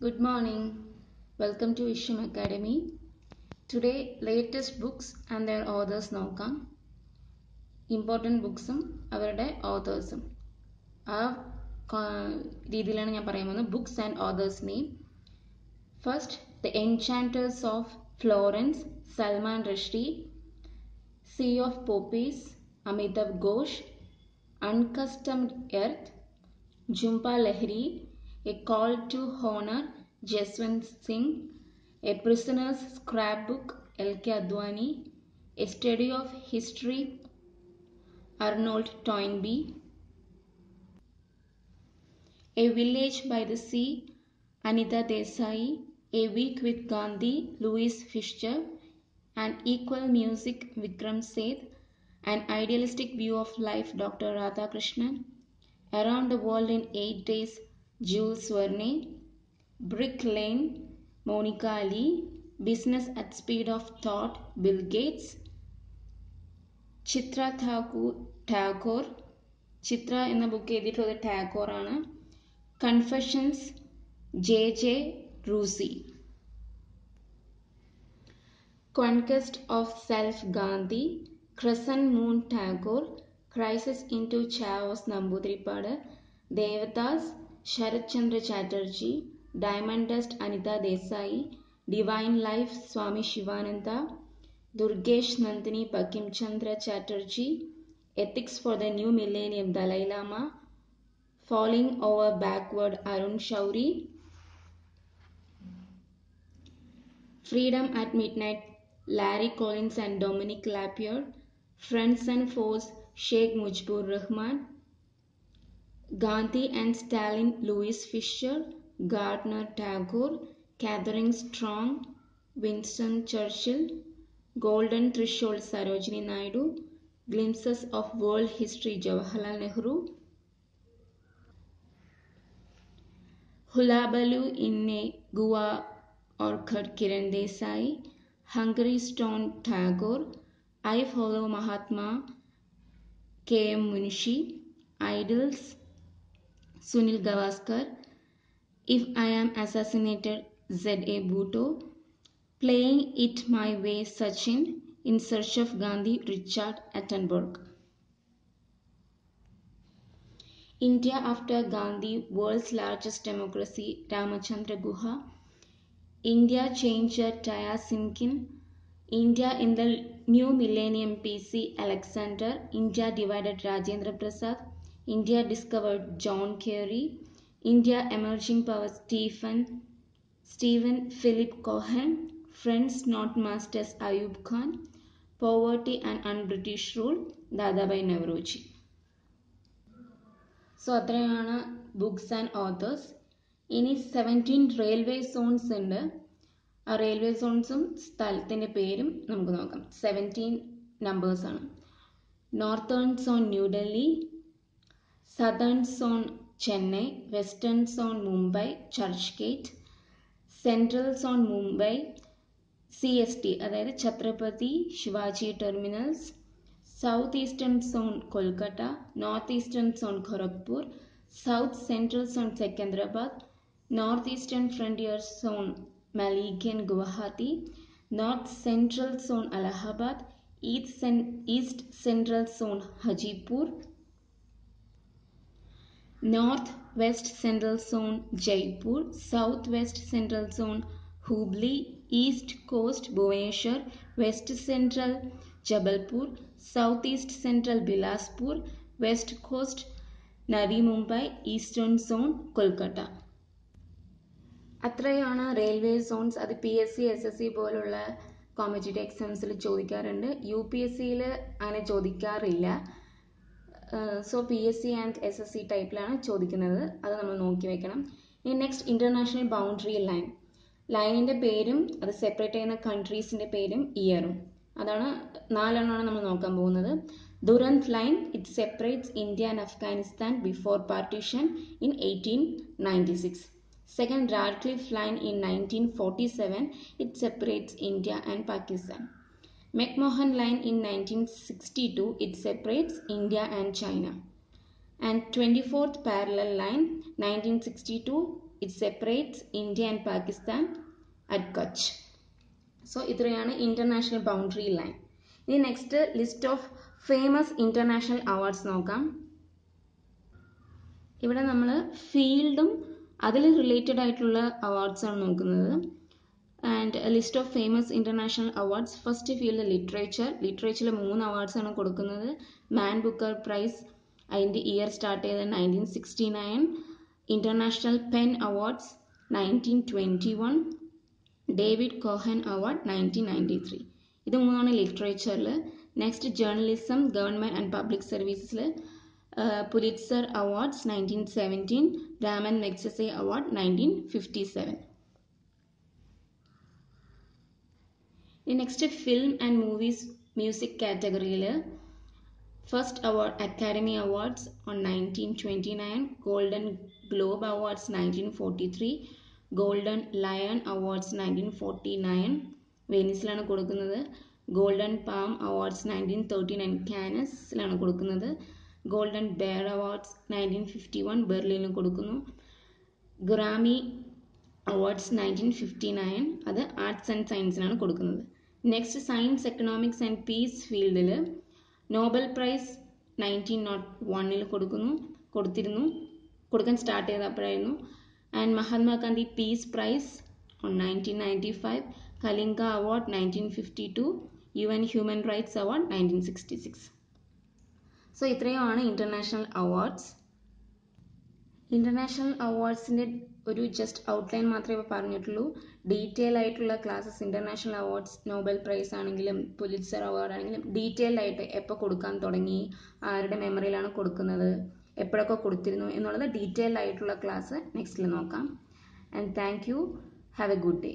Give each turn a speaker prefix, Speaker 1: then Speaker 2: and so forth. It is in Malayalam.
Speaker 1: Good morning. Welcome to Isham Academy. Today latest books and their authors നോക്കാം. ഇമ്പോർട്ടന്റ് ബുക്സും അവരുടെ ഓതേഴ്സും ആ രീതിയിലാണ് ഞാൻ പറയാൻ പോകുന്നത്. Books and authors name first the enchanters of Florence Salman Rushdie sea of poppies Amitabh Ghosh unaccustomed earth Jhumpa Lahiri, A Call to Honor, Jaswant Singh, A Prisoner's Scrapbook, L.K. Advani, A Study of History, Arnold Toynbee, A Village by the Sea, Anita Desai, A Week with Gandhi, Louis Fischer, An Equal Music, Vikram Seth, An Idealistic View of Life, Dr. Radhakrishnan, Around the World in 8 Days, Jules Verne, Brick Lane, Monica Ali, Business at Speed of Thought, Bill Gates, ചിത്ര ഠാക്കൂർ ടാഗോർ ചിത്ര എന്ന ബുക്ക് എഴുതിയിട്ടുള്ളത് ടാഗോർ ആണ് confessions J J Rousseau conquest of self Gandhi crescent moon Tagore crisis in to chaos Namboodiripad Devadas Sharat Chandra Chatterjee, Diamond Dust Anita Desai, Divine Life Swami Shivananda, Durgesh Nandini Pakim Chandra Chatterjee, Ethics for the New Millennium Dalai Lama, Falling Over Backward Arun Shauri, Freedom at Midnight Larry Collins and Dominic Lapierre, Friends and Foes Sheikh Mujibur Rahman, Gandhi and Stalin, Louis Fisher, Gardner Tagore, Catherine Strong, Winston Churchill, Golden Threshold, Sarojini Naidu, Glimpses of World History, Jawaharlal Nehru, Hulabalu in a Goa Orchid Kiran Desai, Hungary Stone Tagore, I Follow Mahatma, K. M. Munishi, Idols, Sunil Gavaskar, If I Am Assassinated, Z. A. Bhutto, Playing It My Way, Sachin, In Search of Gandhi, Richard Attenborough. India after Gandhi, world's largest democracy, Ramachandra Guha. India changer Taya Simkin. India in the new millennium PC Alexander. India divided Rajendra Prasad. India discovered John Kerry. India emerging power Stephen Stephen Philip Cohen. Friends not masters Ayub Khan. Poverty and un-British rule Dadabhai Navroji. So അത്രയാണ് ബുക്സ് ആൻഡ് ഓതേഴ്സ് ഇനി സെവന്റീൻ റെയിൽവേ സോൺസ് ഉണ്ട് ആ റെയിൽവേ സോൺസും സ്ഥലത്തിന്റെ പേരും നമുക്ക് നോക്കാം seventeen നമ്പേഴ്സാണ് northern zone New Delhi southern zone Chennai western zone Mumbai Churchgate central zone Mumbai C S T അതായത് Chhatrapati Shivaji terminals south eastern zone Kolkata north eastern zone Gorakhpur south central zone Secunderabad north eastern frontier zone Maligaon Guwahati north central zone Allahabad east central zone Hajipur north west central zone Jaipur south west central zone Hubli east coast Bhubaneswar west central Jabalpur south east central Bilaspur west coast Navi Mumbai eastern zone Kolkata അത്രയാണ് റെയിൽവേ സോൺസ്. അത് P S C S S C പോലുള്ള കോമ്പറ്റേറ്റീവ് എക്സാംസിൽ ചോദിക്കാറുണ്ട്. യു പി എസ് സിയിൽ അങ്ങനെ ചോദിക്കാറില്ല. So P S C and S S C ടൈപ്പിലാണ് ചോദിക്കുന്നത്. അത് നമ്മൾ നോക്കി വെക്കണം. ഇനി നെക്സ്റ്റ് ഇന്റർനാഷണൽ ബൗണ്ടറി ലൈൻ ലൈനിന്റെ പേരും അത് സെപ്പറേറ്റ് ചെയ്യുന്ന കൺട്രീസിന്റെ പേരും ഇയറും അതാണ് നാലെണ്ണമാണ് നമ്മൾ നോക്കാൻ പോകുന്നത്. Durand line it separates India and Afghanistan before partition in eighteen ninety six second Radcliffe line in nineteen forty seven it separates India and Pakistan in nineteen sixty two it separates India and China and 24th parallel line 1962 it separates India and Pakistan at Kutch so ഇത്രയാണ് ഇന്റർനാഷണൽ ബൗണ്ടറി ലൈൻ ഇനി next list of famous international awards നോക്കാം. ഇവിടെ നമ്മൾ ഫീൽഡും അതിൽ റിലേറ്റഡ് ആയിട്ടുള്ള അവാർഡ്സാണ് നോക്കുന്നത്. And list of famous international awards first field literature ലിറ്ററേച്ചറിൽ മൂന്ന് അവാർഡ്സ് ആണ് കൊടുക്കുന്നത്. മാൻ ബുക്കർ പ്രൈസ് അതിന്റെ ഇയർ സ്റ്റാർട്ട് ചെയ്തത് nineteen sixty nine international PEN awards nineteen twenty one David Cohen award nineteen ninety three ഇത് മൂന്നാണ് ലിറ്ററേച്ചറിൽ next journalism government and public സർവീസസിൽ Pulitzer awards nineteen seventeen Ramon Magsaysay award nineteen fifty seven next film and movies music കാറ്റഗറിയിൽ first award academy awards on nineteen twenty nine golden globe awards nineteen forty three golden lion awards nineteen forty nine വെനീസിലാണ് കൊടുക്കുന്നത്. Golden palm awards nineteen thirty nine കാനസിലാണ് കൊടുക്കുന്നത്. Golden bear awards nineteen fifty one ബെർലിനിൽ കൊടുക്കുന്നു. Grammy awards nineteen fifty nine അത് ആർട്സ് ആൻഡ് സയൻസിനാണ് കൊടുക്കുന്നത്. Next, Science, Economics and Peace field. Ili. Nobel Prize 1901. And Mahatma Gandhi Peace Prize on 1995. Kalinga Award 1952. UN Human Rights Award 1966. So, itrayo international awards. International awards in. ഒരു ജസ്റ്റ് ഔട്ട്ലൈൻ മാത്രമേ പറഞ്ഞിട്ടുള്ളൂ. ഡീറ്റെയിൽ ആയിട്ടുള്ള classes international awards Nobel prize ആണെങ്കിലും പുലിറ്റ്സർ അവാർഡ് ആണെങ്കിലും ഡീറ്റെയിൽ ആയിട്ട് എപ്പോൾ കൊടുക്കാൻ തുടങ്ങി ആരുടെ മെമ്മറിയിലാണ് കൊടുക്കുന്നത് എപ്പോഴൊക്കെ കൊടുത്തിരുന്നു എന്നുള്ളത് ഡീറ്റെയിൽ ആയിട്ടുള്ള ക്ലാസ് നെക്സ്റ്റിൽ നോക്കാം. And thank you have a good day